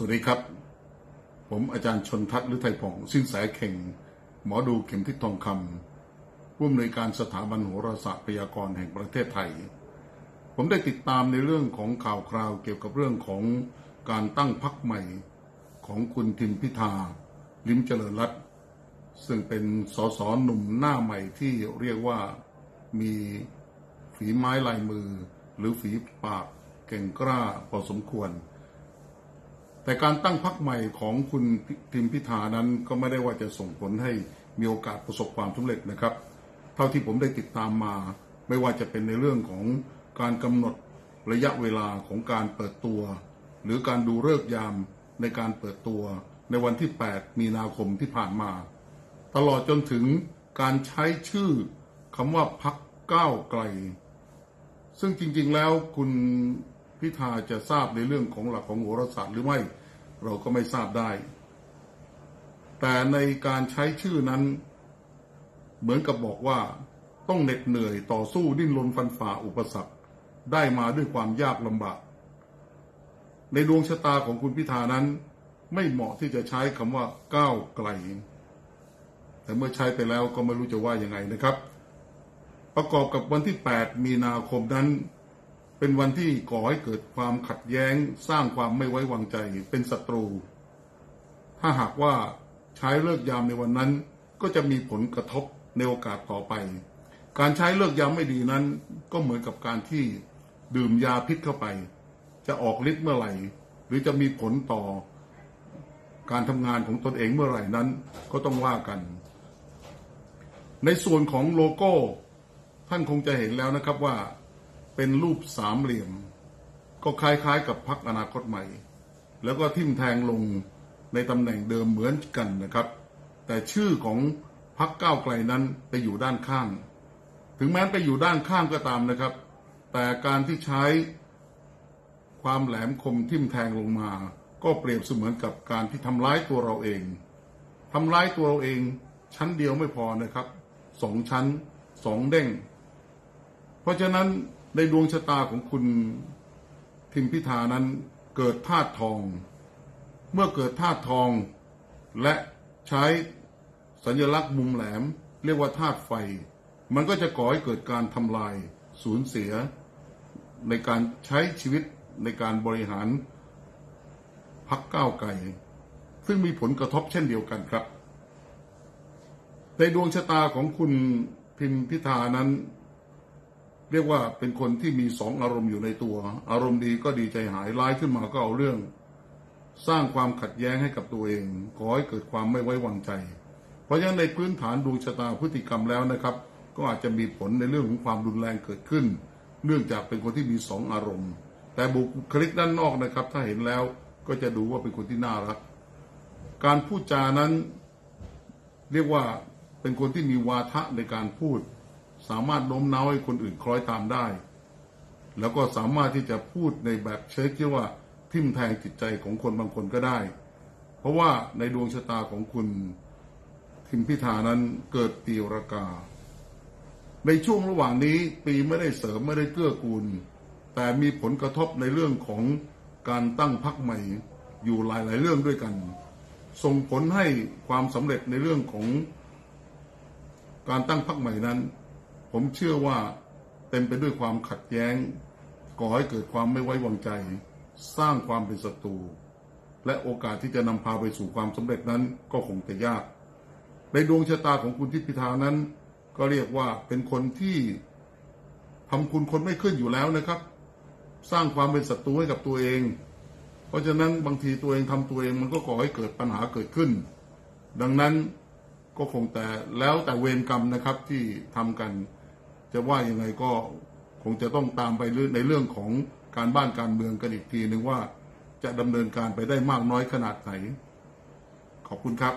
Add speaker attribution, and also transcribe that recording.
Speaker 1: สวัสดีครับ ผมอาจารย์ชนทัศน์หรือไทยผ่องสิ้นสายเข่ง หมอดูเข็มทิศทองคำผู้อำนวยการสถาบันโหราศาสตร์พยากรณ์แห่งประเทศไทย ผมได้ติดตามในเรื่องของข่าวคราวเกี่ยวกับเรื่องของการตั้งพักใหม่ของคุณทิมพิธา ลิมเจริญรัตน์ซึ่งเป็นสสหนุ่มหน้าใหม่ที่เรียกว่ามีฝีไม้ลายมือ หรือฝีปากเก่งกล้าพอสมควร แต่การตั้งพักใหม่ของคุณทิมพิธานั้นก็ไม่ได้ว่าจะส่งผลให้มีโอกาสประสบความสำเร็จนะครับ เท่าที่ผมได้ติดตามมา ไม่ว่าจะเป็นในเรื่องของการกำหนดระยะเวลาของการเปิดตัว หรือการดูฤกษ์ยามในการเปิดตัวในวันที่ 8 มีนาคมที่ผ่านมา ตลอดจนถึงการใช้ชื่อคำว่าพักก้าวไกล ซึ่งจริงๆแล้วคุณ พิธาจะทราบในเรื่องของหลักของโหราศาสตร์หรือไม่ เราก็ไม่ทราบได้ แต่ในการใช้ชื่อนั้น เหมือนกับบอกว่าต้องเหน็ดเหนื่อยต่อสู้ดิ้นรนฟันฝ่าอุปสรรคได้มาด้วยความยากลำบาก ในดวงชะตาของคุณพิธานั้น ไม่เหมาะที่จะใช้คำว่าก้าวไกล แต่เมื่อใช้ไปแล้วก็ไม่รู้จะว่ายังไงนะครับ ประกอบกับวันที่ 8 มีนาคมนั้น เป็นวันที่ก่อให้เกิดความขัดแย้งสร้างความไม่ไว้วางใจเป็นศัตรู ถ้าหากว่าใช้เลิกยามในวันนั้น ก็จะมีผลกระทบในโอกาสต่อไป การใช้เลิกยามไม่ดีนั้น ก็เหมือนกับการที่ดื่มยาพิษเข้าไป จะออกฤทธิ์เมื่อไหร่ หรือจะมีผลต่อการทำงานของตนเองเมื่อไหร่นั้นก็ต้องว่ากัน ในส่วนของโลโก้ ท่านคงจะเห็นแล้วนะครับว่า เป็นรูปสามเหลี่ยม ก็คล้ายๆ กับพักอนาคตใหม่ แล้วก็ทิ่มแทงลงในตำแหน่งเดิมเหมือนกันนะครับ แต่ชื่อของพักก้าวไกลนั้นไปอยู่ด้านข้าง ถึงแม้ไปอยู่ด้านข้างก็ตามนะครับ แต่การที่ใช้ความแหลมคมทิ่มแทงลงมา ก็เปรียบเสมือนกับการที่ทำร้ายตัวเราเองทำร้ายตัวเราเองชั้นเดียวไม่พอนะครับสองชั้นสองเด้ง เพราะฉะนั้น ในดวงชะตาของคุณทิมพิธานั้นเกิดธาตุทอง เมื่อเกิดธาตุทอง และใช้สัญลักษณ์มุมแหลม เรียกว่าธาตุไฟ มันก็จะก่อให้เกิดการทำลายสูญเสีย ในการใช้ชีวิตในการบริหารพักก้าวไกลซึ่งมีผลกระทบเช่นเดียวกันครับ ในดวงชะตาของคุณพิมพิธานั้น เรียกว่าเป็นคนที่มีสองอารมณ์อยู่ในตัว อารมณ์ดีก็ดีใจหายร้ายขึ้นมาก็เอาเรื่อง สร้างความขัดแย้งให้กับตัวเองขอให้เกิดความไม่ไว้วางใจ เพราะฉะนั้นในพื้นฐานดวงชะตาพฤติกรรมแล้วนะครับ ก็อาจจะมีผลในเรื่องของความรุนแรงเกิดขึ้น เนื่องจากเป็นคนที่มีสองอารมณ์ แต่บุคลิกด้านนอกนะครับ ถ้าเห็นแล้วก็จะดูว่าเป็นคนที่น่ารัก การพูดจานั้น เรียกว่าเป็นคนที่มีวาทะในการพูด สามารถโน้มน้าวให้คนอื่นคล้อยตามได้ แล้วก็สามารถที่จะพูดในแบบเชิดที่ว่าทิ่มแทงจิตใจของคนบางคนก็ได้ เพราะว่าในดวงชะตาของคุณทิมพิธานั้นเกิดปีรากา ในช่วงระหว่างนี้ปีไม่ได้เสริมไม่ได้เกื้อกูล แต่มีผลกระทบในเรื่องของการตั้งพักใหม่อยู่หลาย ๆ เรื่องด้วยกัน ส่งผลให้ความสำเร็จในเรื่องของการตั้งพักใหม่นั้น ผมเชื่อว่าเต็มไปด้วยความขัดแย้ง ก่อให้เกิดความไม่ไว้วางใจ สร้างความเป็นศัตรู และโอกาสที่จะนำพาไปสู่ความสำเร็จนั้นก็คงจะยาก ในดวงชะตาของคุณทิพพิธานั้น ก็เรียกว่าเป็นคนที่ทำคุณคนไม่ขึ้นอยู่แล้วนะครับ สร้างความเป็นศัตรูให้กับตัวเอง เพราะฉะนั้นบางทีตัวเองทำตัวเองมันก็ก่อให้เกิดปัญหาเกิดขึ้น ดังนั้นก็คงแต่แล้วแต่เวรกรรมนะครับที่ทำกัน จะว่ายังไงก็คงจะต้องตามไปในเรื่องของการบ้านการเมืองกันอีกทีหนึ่งว่าจะดำเนินการไปได้มากน้อยขนาดไหน ขอบคุณครับ